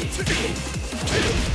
テレビ!